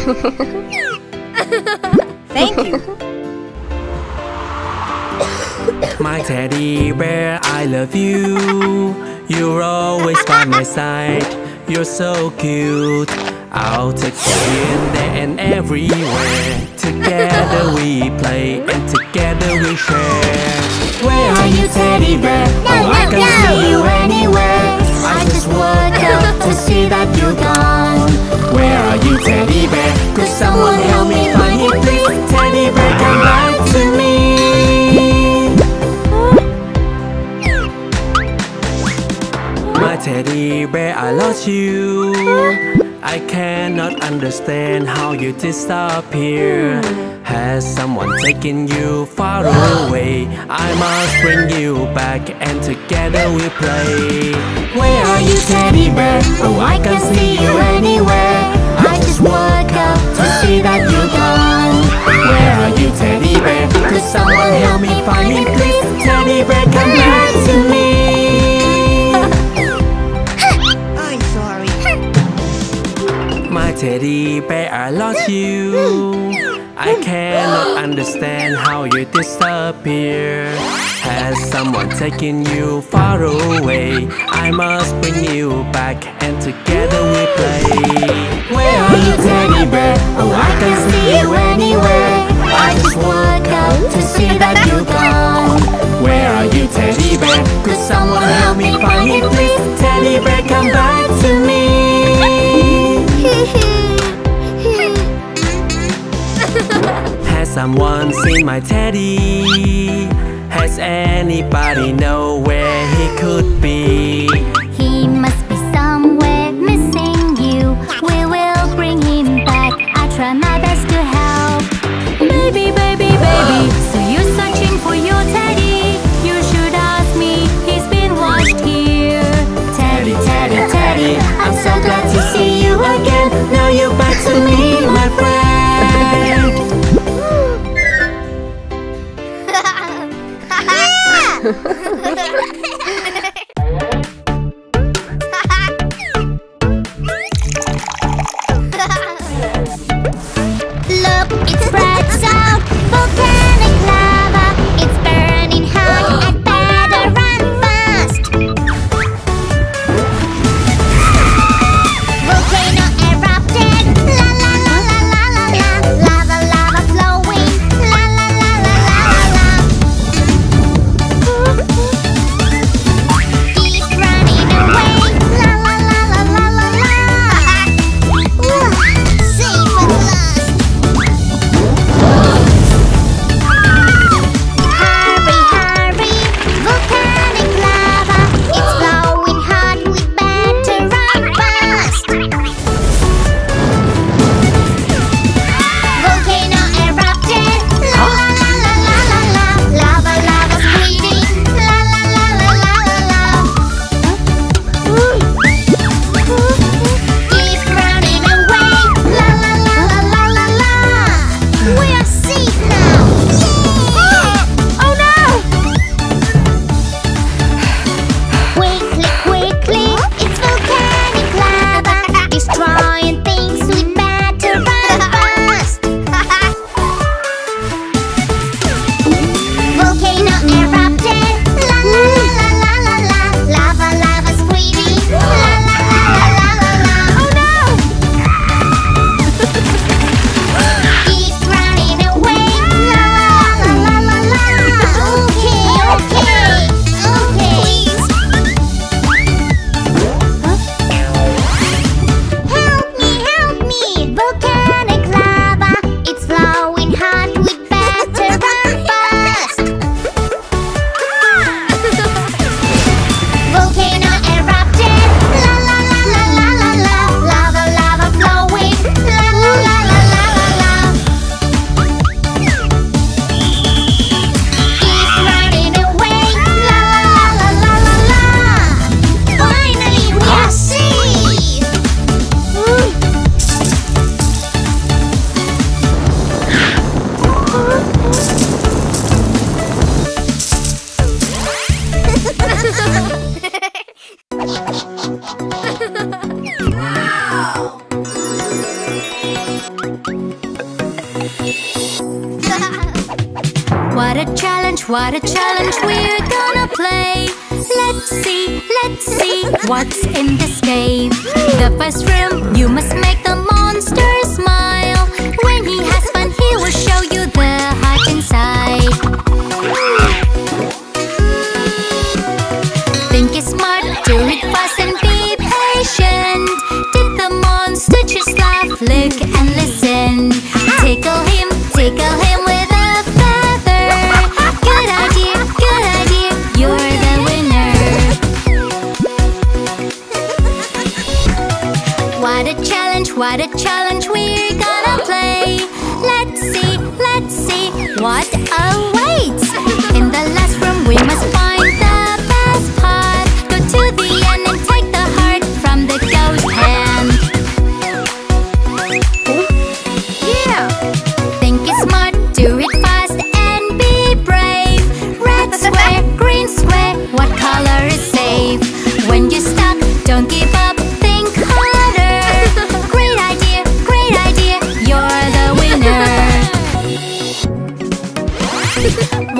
Thank you. My teddy bear, I love you. You're always by my side. You're so cute. I'll take you in there and everywhere. Together we play and together we share. Where are you, teddy bear? Oh, I can see you teddy bear? Could someone help me find you, please? Teddy bear, come back to me. My teddy bear, I lost you. I cannot understand how you disappear. Has someone taken you far away? I must bring you back and together we play. Where are you, teddy bear? Oh, I can see you anywhere. Woke up to see that you're gone. Where are you, teddy bear? Could someone help me find me, please? Teddy bear, come back to me. I'm sorry. My teddy bear, I lost you. I cannot understand how you disappear. Has someone taken you far away? I must bring you back and together we play. Where are you, teddy bear? Oh, I can see you anywhere. I just woke up to see that you're gone. Where are you, teddy bear? Could someone help me find me, please? Someone seen my teddy? Has anybody know where he could be? what a challenge, what a challenge we're gonna play. Let's see, let's see what's in this cave. The first room, you must make the monster smile.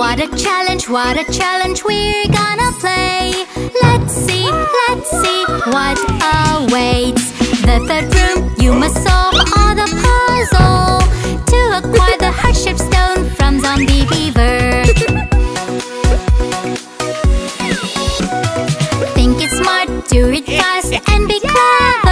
What a challenge, what a challenge we're gonna play. Let's see, let's see what awaits. The third room, you must solve all the puzzle. To acquire the hardship stone from Zombie Beaver. Think it smart, do it fast and be clever.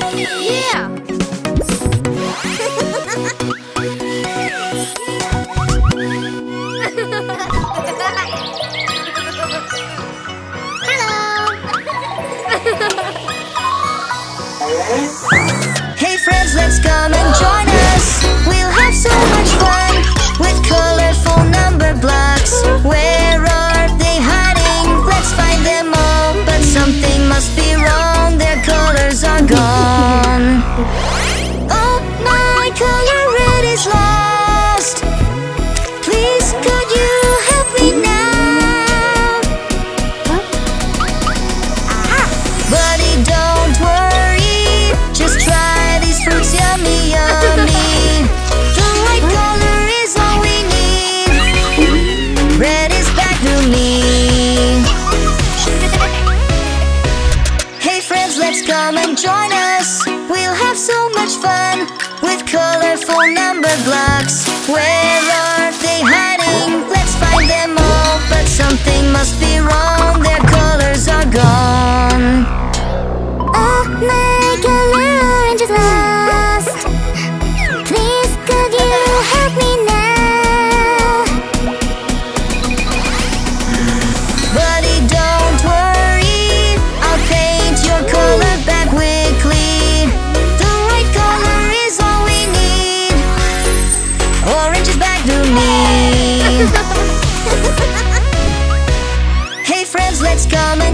Yeah! blocks. Where are they hiding? Let's find them all But something must be wrong. Their colors are gone. Oh, man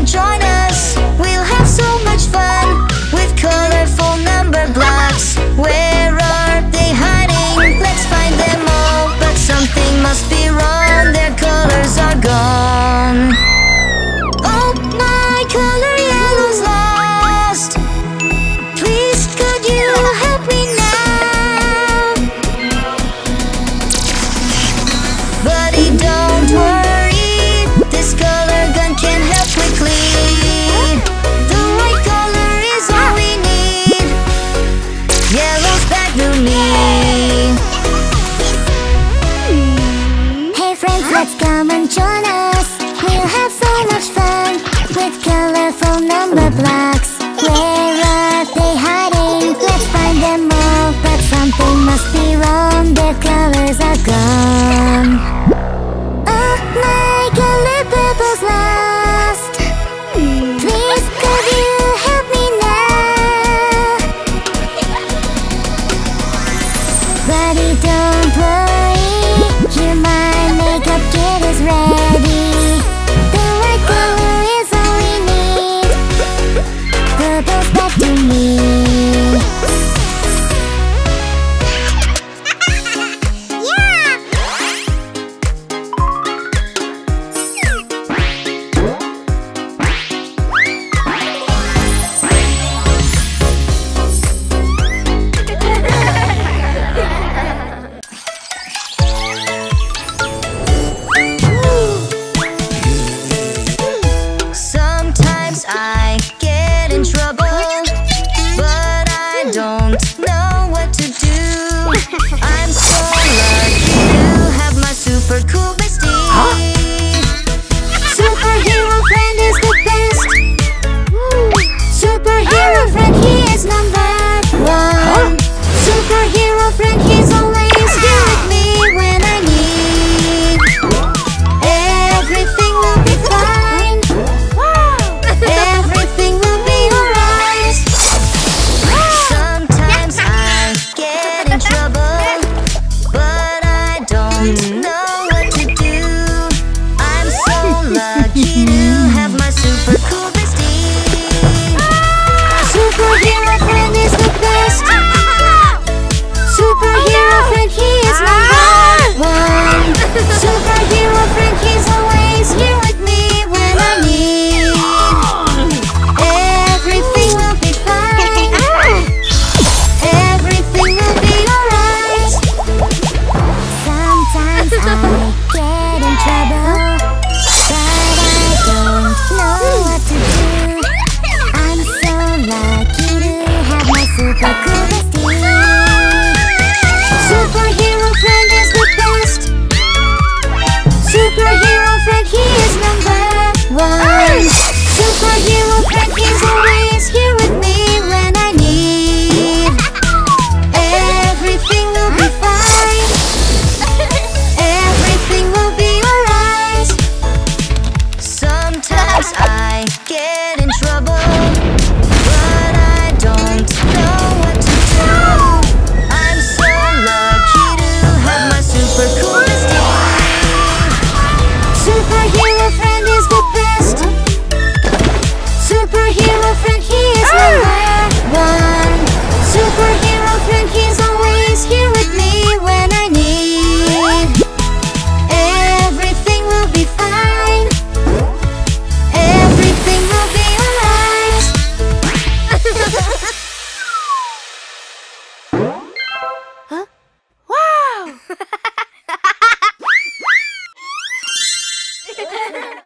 Join us. un mastivón de cabeza acá. friend, he's